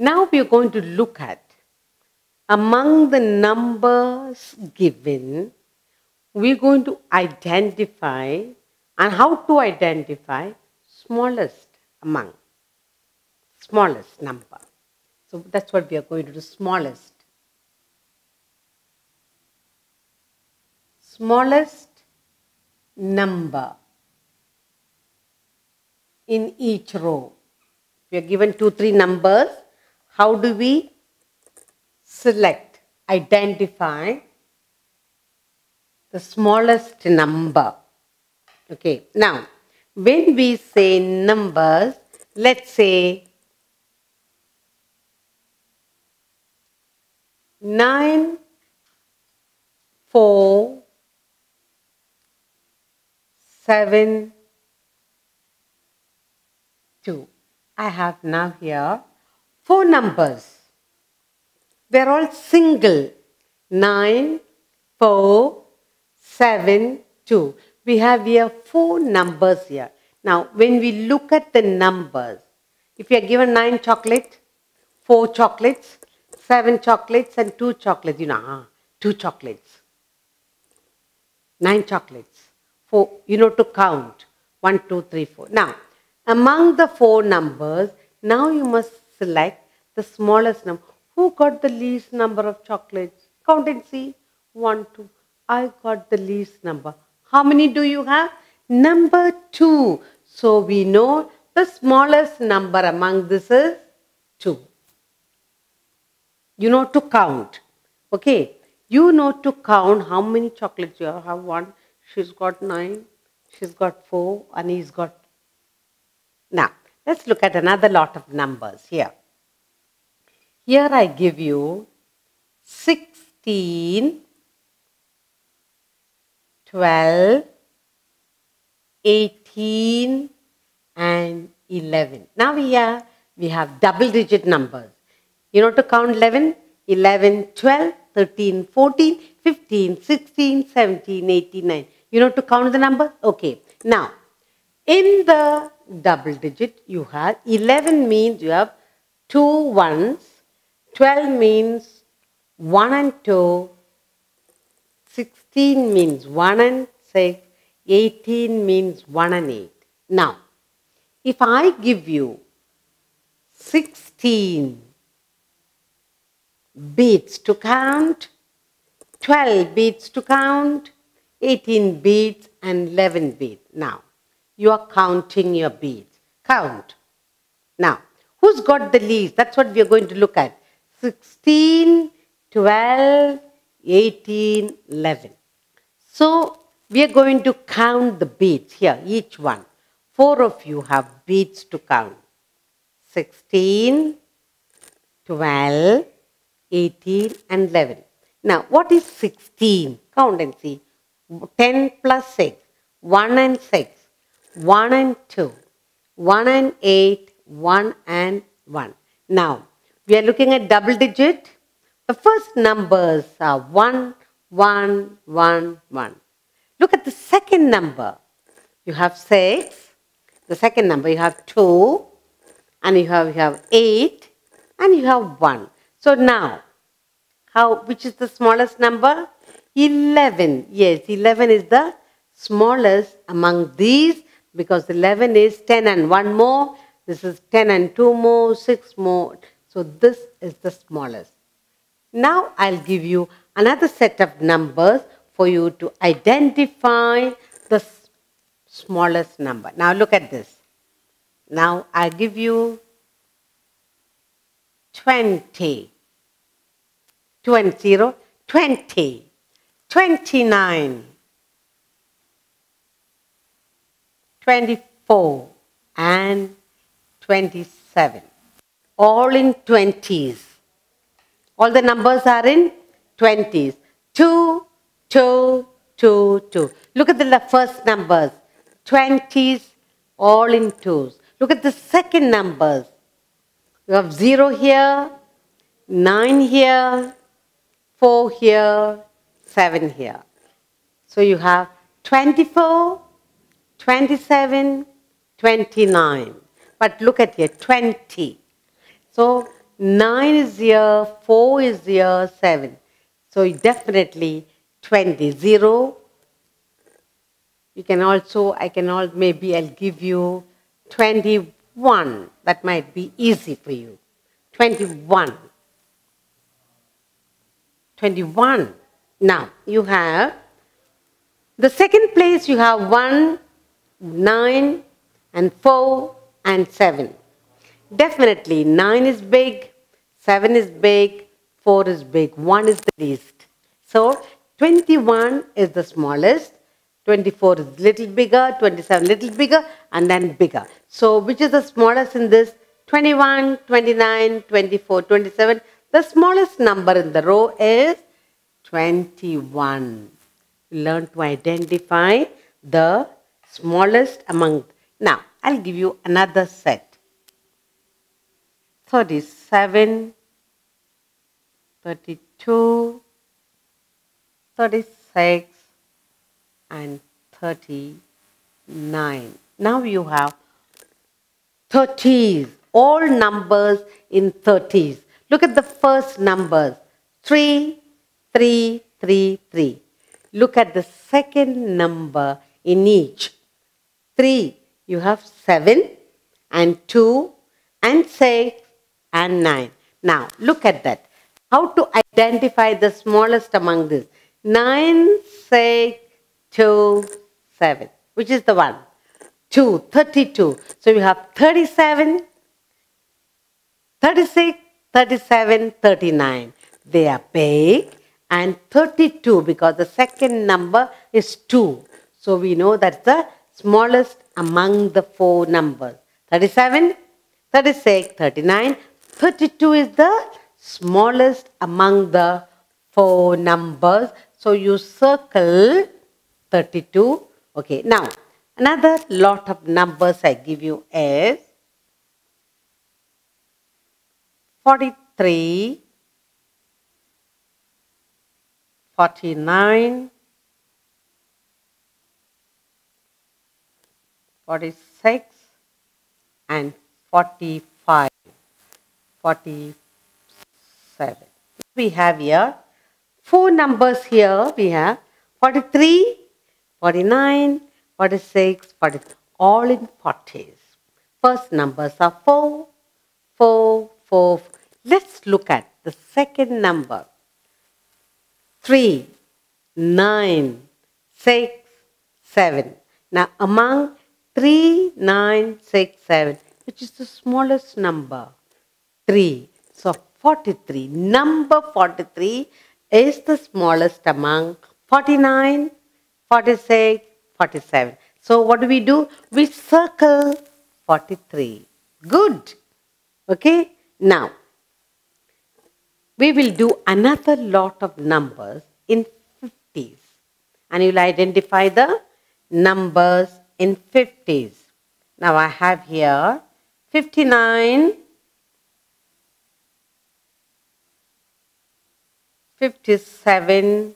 Now we are going to look at among the numbers given, we're going to identify and how to identify smallest among smallest number. So that's what we are going to do smallest. Smallest number in each row. We are given two, three numbers. How do we select, identify the smallest number? Okay, now when we say numbers, let's say 9, 4, 7, 2. I have now here four numbers. They're all single. 9, 4, 7, 2. We have here four numbers here. Now, when we look at the numbers, if you are given 9 chocolate, 4 chocolates, 7 chocolates and 2 chocolates, you know, ah, 2 chocolates. 9 chocolates. 4, you know to count. 1, 2, 3, 4. Now, among the four numbers, now you must select the smallest number. Who got the least number of chocolates? Count and see. 1, 2. I got the least number. How many do you have? Number 2. So we know the smallest number among this is 2. You know to count. Okay. You know to count how many chocolates you have. one. She's got 9. She's got 4. And he's got now, let's look at another lot of numbers here. Here I give you 16, 12, 18 and 11. Now we, here we have double digit numbers. You know to count 11? 11, 12, 13, 14, 15, 16, 17, 18, 19. You know to count the number? Okay. Now, in the double digit, you have 11 means you have two ones, 12 means 1 and 2, 16 means 1 and 6, 18 means 1 and 8. Now, if I give you 16 beads to count, 12 beads to count, 18 beads and 11 beads. Now, you are counting your beads. Count. Now, who's got the least? That's what we are going to look at. 16, 12, 18, 11. So, we are going to count the beads here, each one. Four of you have beads to count. 16, 12, 18 and 11. Now, what is 16? Count and see. 10 plus 6. 1 and 6. 1 and 2, 1 and 8, 1 and 1. Now, we are looking at double digit. The first numbers are 1, 1, 1, 1. Look at the second number. You have 6. The second number you have 2. And you have, you have 8. And you have 1. So now, how, which is the smallest number? 11. Yes, 11 is the smallest among these because 11 is 10 and 1 more. This is 10 and 2 more, 6 more. So this is the smallest. Now I'll give you another set of numbers for you to identify the smallest number. Now look at this. Now I give you 20. 20, 20, 29, 24 and 27. All in 20s. All the numbers are in 20s. 2, 2, 2, 2. Look at the first numbers. 20s, all in 2s. Look at the second numbers. You have 0 here, 9 here, 4 here, 7 here. So you have 24, 27, 29. But look at here, 20. So 9 is here, 4 is here, 7. So definitely 20. 0. You can also, I can all, maybe I'll give you 21. That might be easy for you. 21. 21. Now, you have the second place, you have 1, 9, and 4, and 7. Definitely, 9 is big, 7 is big, 4 is big, 1 is the least. So, 21 is the smallest, 24 is little bigger, 27 little bigger, and then bigger. So, which is the smallest in this? 21, 29, 24, 27. The smallest number in the row is 21. Learn to identify the smallest among. Now, I'll give you another set. 37, 32, 36, and 39. Now you have 30s, all numbers in 30s. Look at the first numbers 3, 3, 3, 3. Look at the second number in each. 3, you have 7 and 2 and 6 and 9. Now, look at that. How to identify the smallest among this? 9, 6, 2, 7. Which is the one? 2, 32. So you have 37, 36, 37, 39. They are big. And 32 because the second number is 2. So we know that's the smallest among the four numbers. 37, 36, 39. 32 is the smallest among the four numbers. So you circle 32. Okay, now another lot of numbers I give you is 43, 49, 46 and 45, 47. We have here four numbers here. We have 43, 49, 46, 40, all in 40s. First numbers are 4, 4, 4. Let's look at the second number. 3, 9, 6, 7. Now among 3, 9, 6, 7, which is the smallest number? 3. So 43. Number 43 is the smallest among 49, 46, 47. So what do we do? We circle 43. Good. Okay. Now, we will do another lot of numbers in 50s. And you'll identify the numbers in 50s. Now I have here 59, 57,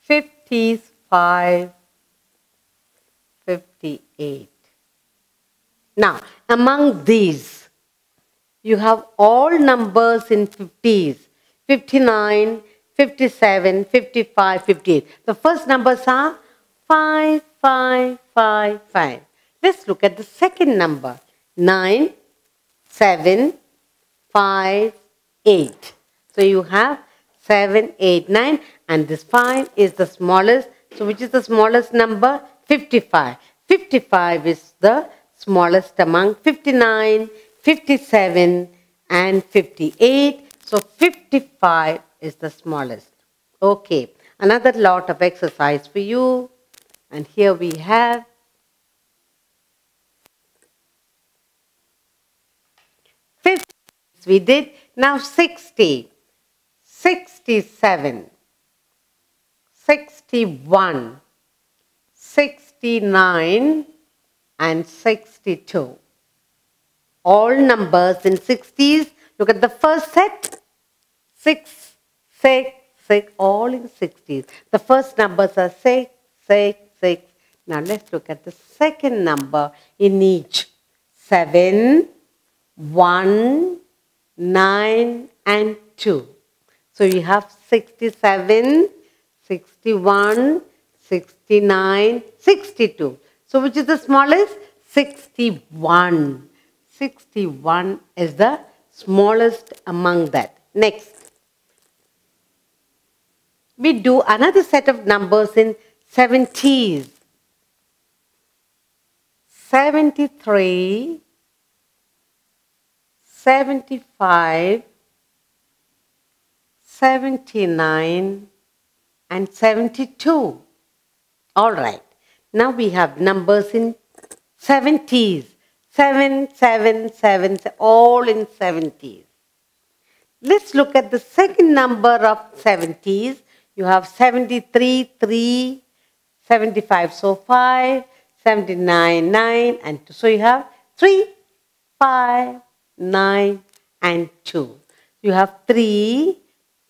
55, 58. Now, among these, you have all numbers in 50s 59, 57, 55, 58. The first numbers are 5, 5, 5, 5. Let's look at the second number 9, 7, 5, 8. So you have 7, 8, 9 and this 5 is the smallest. So which is the smallest number? 55. 55 is the smallest among 59, 57 and 58. So 55 is the smallest. Okay, another lot of exercise for you. And here we have fifty. We did now 60, 67, 61, 69 and 62. All numbers in 60s. Look at the first set. 6, 6, 6, all in 60s. The first numbers are 6, 6, 6. Now let's look at the second number in each. 7, 1, 9 and 2. So you have 67, 61, 69, 62. So which is the smallest? 61. 61 is the smallest among that. Next. We do another set of numbers in 70s. 73, 75, 79 and 72. All right. Now we have numbers in 70s. 7, 7, 7, all in 70s. Let's look at the second number of 70s. You have 73, 3, 75, so 5, 79, 9, and 2. So you have 3, 5, 9, and 2. You have 3,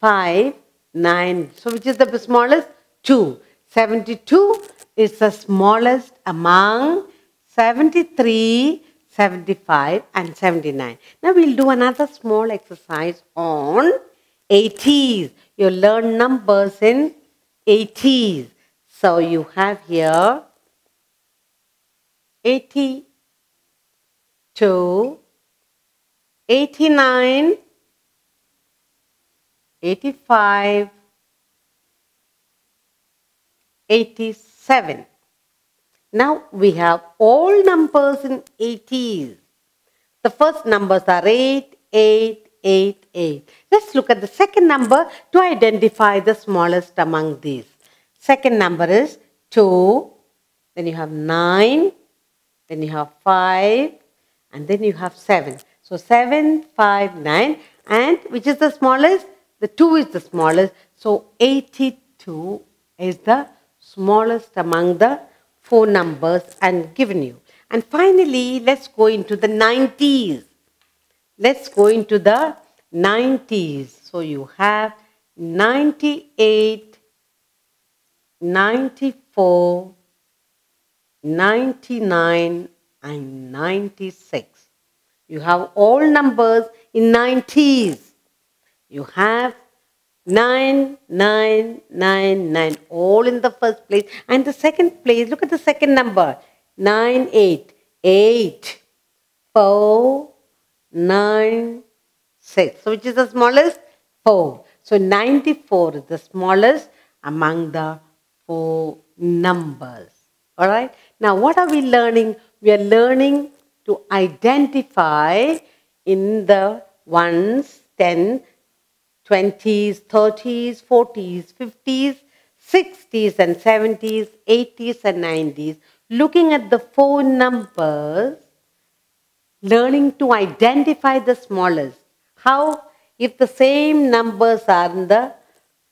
5, 9. So which is the smallest? 2. 72 is the smallest among 73, 75 and 79. Now we'll do another small exercise on 80s. You learn numbers in 80s. So you have here 82, 89, 85, 87. Now we have all numbers in 80s. The first numbers are 8, 8, 8, 8. Let's look at the second number to identify the smallest among these. Second number is 2, then you have 9, then you have 5, and then you have 7. So 7, 5, 9, and which is the smallest? The 2 is the smallest. So 82 is the smallest among the four numbers and given you. And finally, let's go into the 90s. Let's go into the 90s. So you have 98, 94, 99 and 96. You have all numbers in 90s. You have 9, 9, 9, 9, all in the first place. And the second place, look at the second number 9, 8, 8, 4, 9, 6. So, which is the smallest? 4. So, 94 is the smallest among the four numbers. All right. Now, what are we learning? We are learning to identify in the ones, 10, 20s, 30s, 40s, 50s, 60s and 70s, 80s and 90s, looking at the four numbers, learning to identify the smallest. How? If the same numbers are in the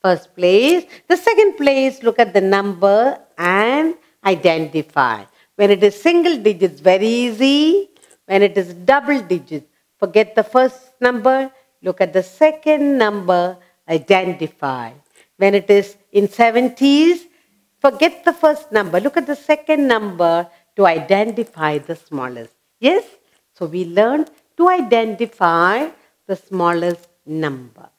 first place, the second place, look at the number and identify. When it is single digits, very easy. When it is double digits, forget the first number, Look at the second number, identify. When it is in 70s, forget the first number. Look at the second number to identify the smallest. Yes? So we learned to identify the smallest number.